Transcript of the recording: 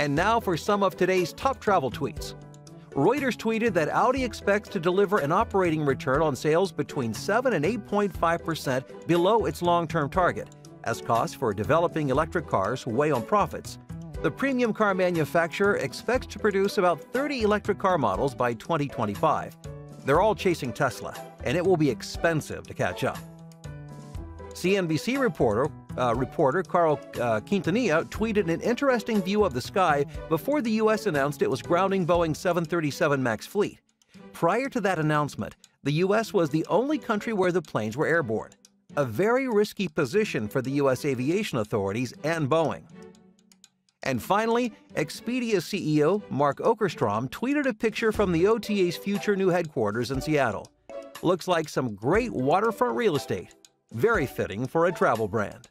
And now for some of today's top travel tweets. Reuters tweeted that Audi expects to deliver an operating return on sales between 7 and 8.5% below its long term target, as costs for developing electric cars weigh on profits. The premium car manufacturer expects to produce about 30 electric car models by 2025. They're all chasing Tesla, and it will be expensive to catch up. CNBC reporter uh, reporter Carl uh, Quintanilla tweeted an interesting view of the sky before the U.S. announced it was grounding Boeing 737 MAX fleet. Prior to that announcement, the U.S. was the only country where the planes were airborne. A very risky position for the U.S. aviation authorities and Boeing. And finally, Expedia CEO Mark Okerstrom tweeted a picture from the OTA's future new headquarters in Seattle. Looks like some great waterfront real estate. Very fitting for a travel brand.